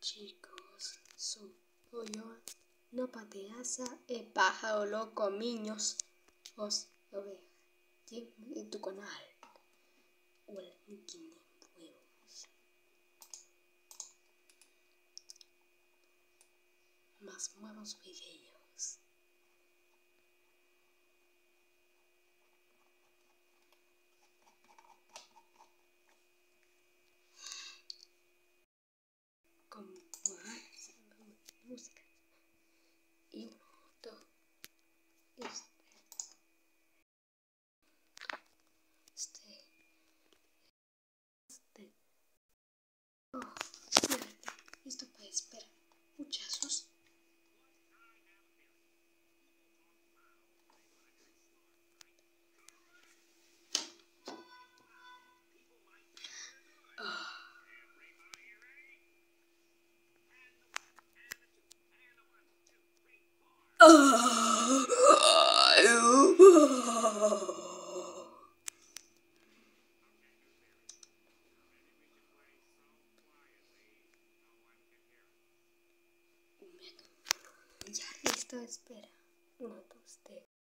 chicos, soy yo, no pateasa e pájaro loco miños, os lo veo en tu canal, o el huevos. Más nuevos videos. Muchachos. Listo, espera. Uno, dos, tres.